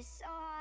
It's so hard.